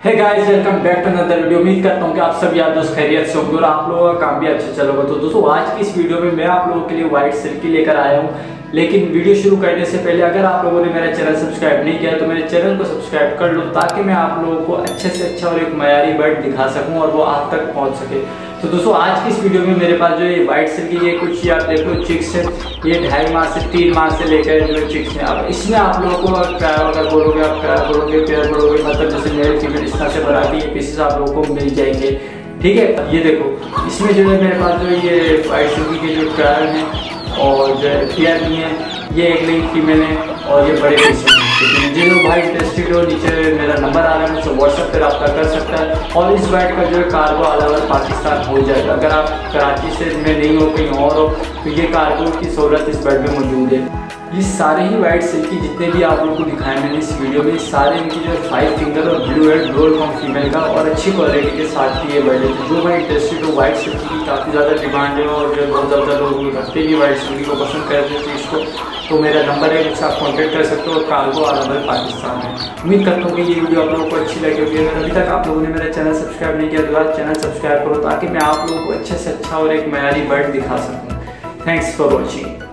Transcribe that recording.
है guys welcome back to another video उम्मीद करता हूँ कि आप सभी यार दोस्त खैरियत से होंगे और आप लोगों का काम भी अच्छा चलोगे। तो दोस्तों, आज की इस वीडियो में मैं आप लोगों के लिए व्हाइट सिल्की लेकर आया हूँ। लेकिन वीडियो शुरू करने से पहले अगर आप लोगों ने मेरा चैनल सब्सक्राइब नहीं किया तो मेरे चैनल को सब्सक्राइब कर लो ताकि मैं आप लोगों को अच्छे से अच्छा और एक मयारी बर्ड दिखा सकूँ और वो आप तक पहुँच सके। तो दोस्तों, आज की इस वीडियो में मेरे पास जो ये वाइट सिल्क की ये कुछ आप देखो चिक्स है। ये ढाई माह से, तीन माह से लेकर जो चिक्स है। अब इसमें आप लोगों को प्यार अगर बोलोगे, आप प्यार बोलोगे प्यार बोलोगे मतलब जैसे मेरे फीमेल इस तरह से बना के ये पीसेस आप लोगों को मिल जाएँगे। ठीक है ये देखो, इसमें जो है मेरे पास जो ये वाइट सिल्क के जो ट्रायल हैं और जो है पेयर भी हैं। ये एक नई फीमेल है और ये बड़े पेशेंट हैं। जिन लोग भाई इंटरेस्टेड हो, नीचे मेरा नंबर आ रहा है मुझसे व्हाट्सएप पर रब्ता कर सकता है। और इस बैट का जो है कार्गो ऑल ओवर पाकिस्तान हो जाएगा। अगर आप कराची से में नहीं हो, कहीं और हो तो ये कार्गो की सहूलत इस बैट में मौजूद है। ये सारे ही वाइट सिल्क की जितने भी आप लोगों को दिखाए मैंने इस वीडियो में, सारे इनकी जो फाइव फिंगर और blue head roll form female का और अच्छी क्वालिटी के साथ की ये है जो मैं इंटरेस्टेड हो वाइट सिल्की की काफ़ी ज़्यादा डिमांड है और जो बहुत ज़्यादा लोग रखते भी वाइट सिल्की को पसंद करते हैं चीज़ को तो मेरा नंबर है मुझसे आप कॉन्टैक्ट कर सकते हो और कार्गो आल ओवर पाकिस्तान है उम्मीद करता हूँ कि ये वीडियो आप लोगों को अच्छी लगी होगी। अगर अभी तक आप लोगों ने मेरा चैनल सब्सक्राइब नहीं किया तो चैनल सब्सक्राइब करो ताकि मैं आप लोगों को अच्छे से अच्छा और एक मयारी बर्ड दिखा सकूँ। Thanks for watching